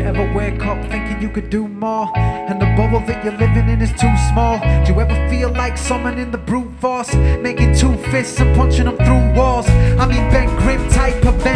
ever wake up thinking you could do more? And the bubble that you're living in is too small. Do you ever feel like summoning the brute force? Making two fists and punching them through walls. I mean, Ben Grimm type of venting,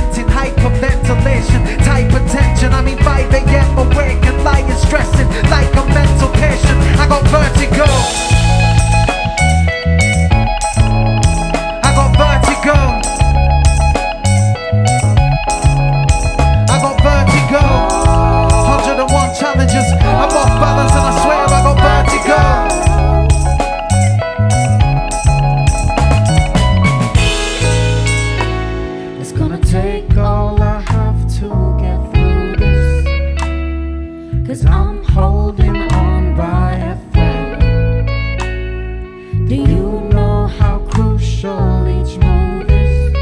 I'm holding on by a thread. Do you know how crucial each move is?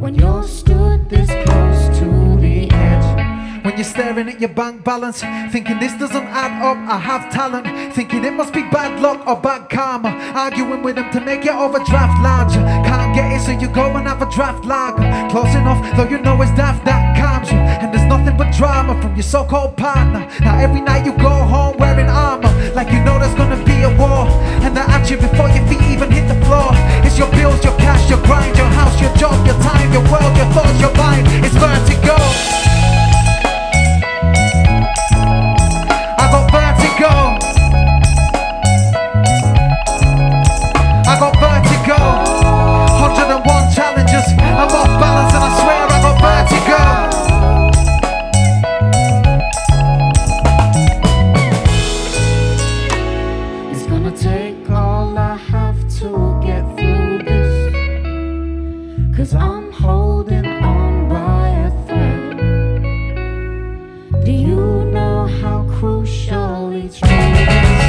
When you're stood this close to the edge. When you're staring at your bank balance, thinking this doesn't add up, I have talent. Thinking it must be bad luck or bad karma. Arguing with them to make your overdraft larger. Can't get it, so you go and have a draft lager. Close enough, though you know it's daft, that you. And there's nothing but drama from your so called partner. Now every night you go take all I have to get through this. Cause I'm holding on by a thread. Do you know how crucial each move is?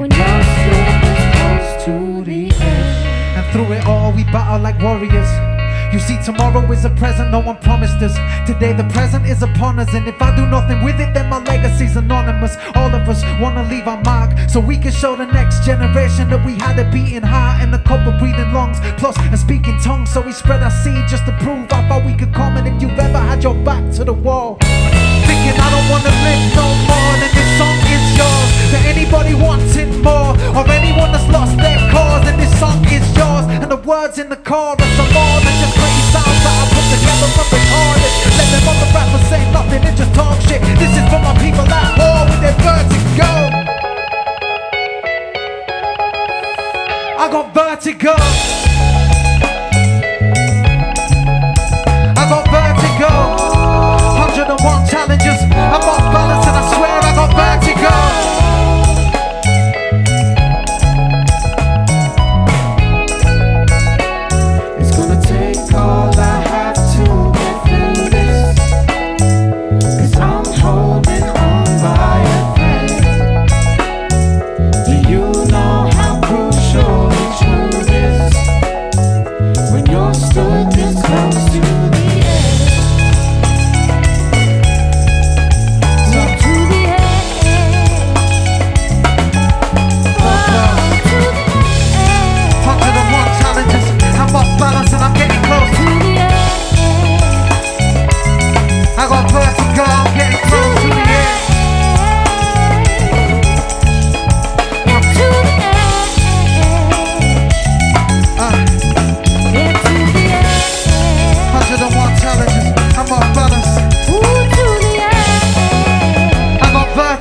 When you're still this close to the edge. And through it all, we battle like warriors. You see, tomorrow is a present no one promised us. Today, the present is upon us. And if I do nothing with it, then my legacy's anonymous. All of us wanna leave our mark so we can show the next generation that we had a beating heart and a couple breathing lungs. Plus, a speaking tongue, so we spread our seed just to prove how far we could come. And if you've ever had your back to the wall, thinking I don't wanna live words in the chorus are more than just pretty sounds that I put together from recorded. Let them other rappers say nothing and just talk shit. This is for my people at war with their vertigo. I got vertigo.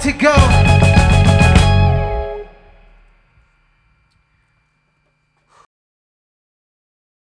to go.